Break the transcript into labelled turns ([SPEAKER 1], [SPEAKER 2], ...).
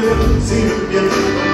[SPEAKER 1] Silvia, Silvia,